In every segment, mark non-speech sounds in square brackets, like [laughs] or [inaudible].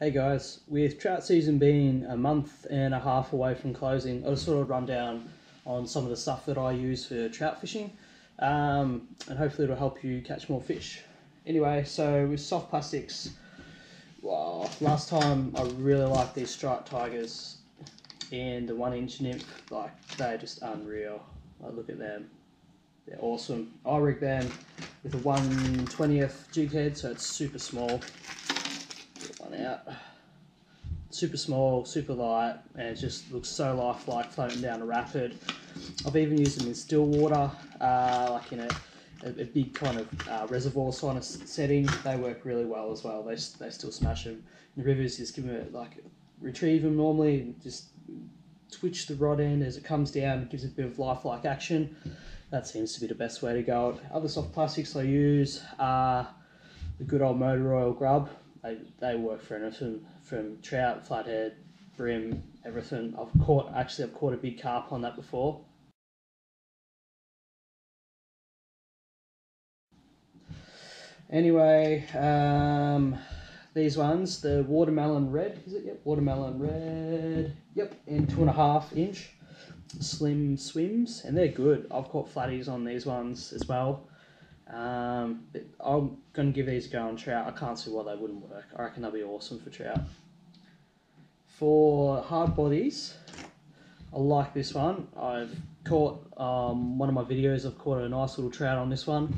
Hey guys, with trout season being a month and a half away from closing, I just sort of run down on some of the stuff that I use for trout fishing, um, and hopefully it'll help you catch more fish. Anyway, so with soft plastics, well, last time I really liked these striped tigers and the one inch nymph, like they're just unreal. Like, look at them, they're awesome. I rig them with a 120th jig head, so it's super small out. Super small, super light, and it just looks so lifelike floating down a rapid. I've even used them in still water, uh, like in a, a, a, big kind of uh, reservoir kind of setting. They work really well as well. They, they still smash them. In the rivers, just give them a, like retrieve them normally, and just twitch the rod end as it comes down. It gives it a bit of lifelike action. That seems to be the best way to go. Other soft plastics I use are the good old motor oil grub they, they work for anything from trout, flathead, bream, everything. I've caught actually I've caught a big carp on that before. Anyway, um, these ones, the watermelon red, is it? Yep, watermelon red. Yep, in two and a half inch slim swims, and they're good. I've caught flatties on these ones as well. Um, I'm going to give these a go on trout. I can't see why they wouldn't work. I reckon they'll be awesome for trout. For hard bodies, I like this one. I've caught um, one of my videos. I've caught a nice little trout on this one.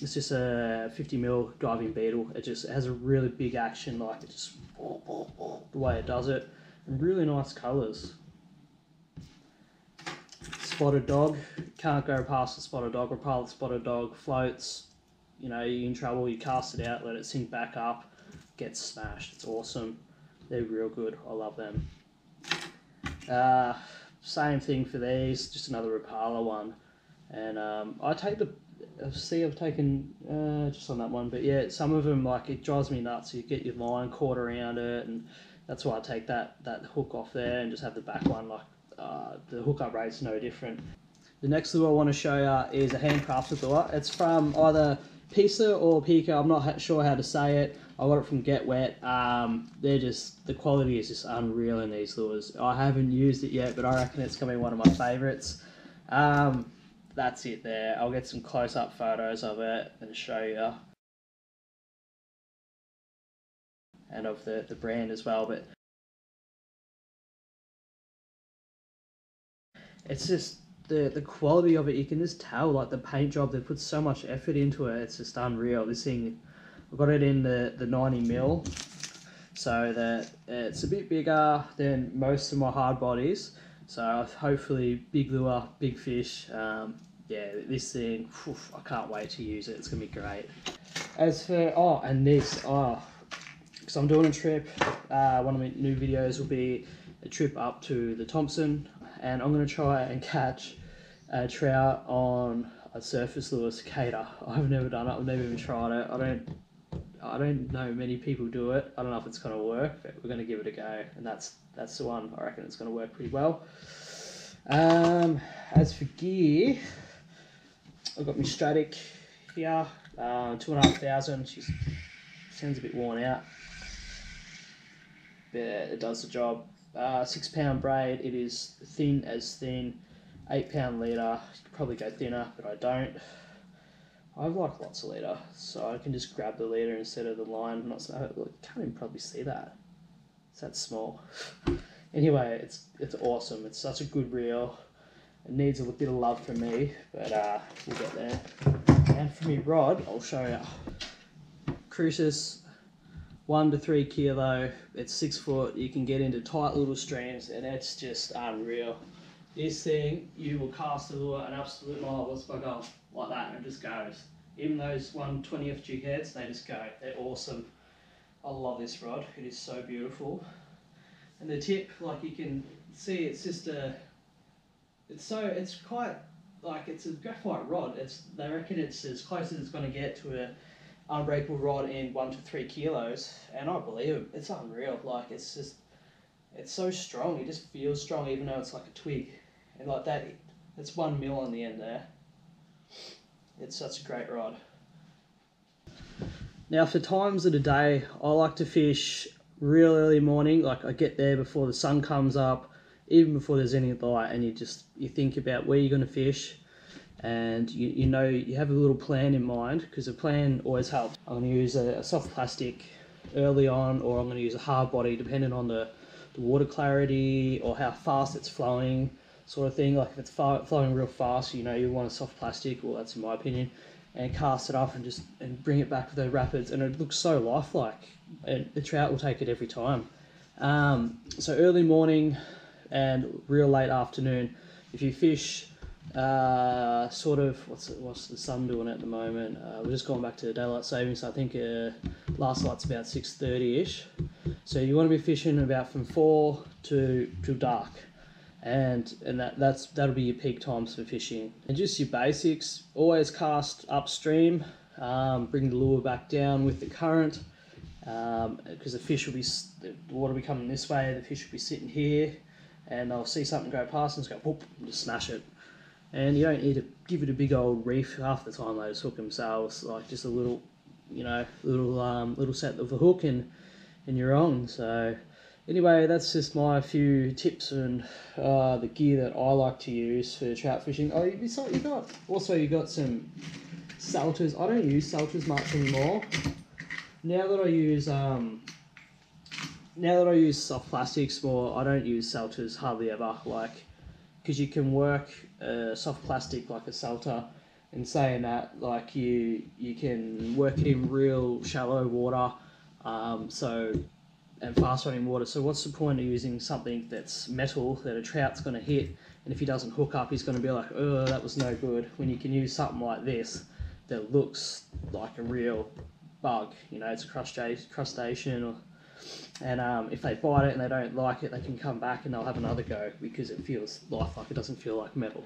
It's just a 50 mil diving beetle. It just it has a really big action, like it just the way it does it, and really nice colours spotted dog. Can't go past the spotted dog. Rapala the spotted dog. Floats. You know, you're in trouble. You cast it out, let it sink back up. Gets smashed. It's awesome. They're real good. I love them. Uh, same thing for these. Just another Rapala one. And um, I take the see I've taken uh, just on that one, but yeah, some of them like it drives me nuts. You get your line caught around it, and that's why I take that that hook off there and just have the back one like uh, the hookup rate's no different. The next lure I want to show you is a handcrafted lure. It's from either Pisa or Pika, I'm not sure how to say it. I got it from Get Wet. Um, they're just, the quality is just unreal in these lures. I haven't used it yet, but I reckon it's going to be one of my favourites. Um, that's it there. I'll get some close-up photos of it and show you. And of the, the brand as well, but it's just the the quality of it. You can just tell like the paint job. They put so much effort into it. It's just unreal. This thing, I got it in the the ninety mil, so that it's a bit bigger than most of my hard bodies. So hopefully big lure, big fish. Um, yeah, this thing, whew, I can't wait to use it. It's gonna be great. As for oh, and this oh, because I'm doing a trip. Uh, one of my new videos will be a trip up to the Thompson and I'm going to try and catch a trout on a surface lure cicada. [laughs] I've never done it. I've never even tried it. I don't. I don't know many people do it. I don't know if it's going to work, but we're going to give it a go, and that's that's the one. I reckon it's going to work pretty well. Um, as for gear, I've got my Stradic here, uh, two and a half thousand. She sounds a bit worn out, but it does the job uh, six pound braid. It is thin as thin, eight pound leader. Could probably go thinner, but I don't. I like lots of leader, so I can just grab the leader instead of the line. Not so, look, can't even probably see that. It's that small. anyway, it's it's awesome. It's such a good reel. It needs a bit of love from me, but uh, we'll get there. And for me rod, I'll show you. Crucis one to three kilo. It's six foot. You can get into tight little streams, and it's just unreal. This thing, you will cast a lure an absolute marvelous bugger like that, and it just goes. Even those 120th jig heads, they just go. They're awesome. I love this rod. It is so beautiful. And the tip, like you can see, it's just a. It's so. It's quite like it's a graphite rod. It's they reckon it's as close as it's going to get to a unbreakable rod in one to three kilos, and I believe it. It's unreal. Like it's just, it's so strong. It just feels strong, even though it's like a twig, and like that. It's one mil on the end there. It's such a great rod. Now, for times of the day, I like to fish real early morning. Like I get there before the sun comes up, even before there's any light, and you just you think about where you're going to fish, and you, you know you have a little plan in mind because a plan always helps. I'm going to use a, a soft plastic early on, or I'm going to use a hard body depending on the, the water clarity or how fast it's flowing, sort of thing. Like if it's far, flowing real fast, you know you want a soft plastic. Well, that's in my opinion and cast it up and just and bring it back to the rapids and it looks so lifelike and the trout will take it every time um, so early morning and real late afternoon if you fish uh, sort of what's what's the sun doing at the moment? Uh, we're just going back to daylight savings. I think uh, last light's about 6.30 ish so you want to be fishing about from 4 to to dark. And and that that's that'll be your peak times for fishing. And just your basics: always cast upstream, um, bring the lure back down with the current, because um, the fish will be the water will be coming this way. The fish will be sitting here, and they'll see something go past and just go whoop, and just smash it. And you don't need to give it a big old reef. Half the time they just hook themselves, like just a little, you know, little um, little set of the hook and and you're on. So anyway, that's just my few tips and uh, the gear that I like to use for trout fishing. Oh, you, you got also you got some Celtas. I don't use Celtas much anymore. Now that I use um, now that I use soft plastics more, I don't use Celtas hardly ever. Like, because you can work a soft plastic like a Celta. And saying that, like you you can work it in real shallow water. Um, so and fast running water. So what's the point of using something that's metal that a trout's going to hit, and if he doesn't hook up, he's going to be like, oh, that was no good. When you can use something like this that looks like a real bug, you know, it's a crustacean, or, and um, if they bite it and they don't like it, they can come back and they'll have another go because it feels lifelike. It doesn't feel like metal.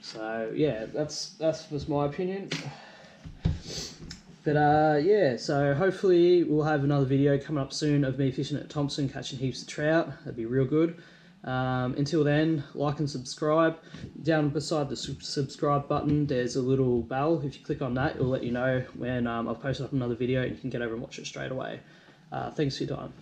So yeah, that's that's was my opinion. But uh, yeah, so hopefully we'll have another video coming up soon of me fishing at Thompson, catching heaps of trout. That'd be real good. Um, until then, like and subscribe. Down beside the subscribe button, there's a little bell. If you click on that, it'll let you know when um, I've posted up another video and you can get over and watch it straight away. Uh, thanks for your time.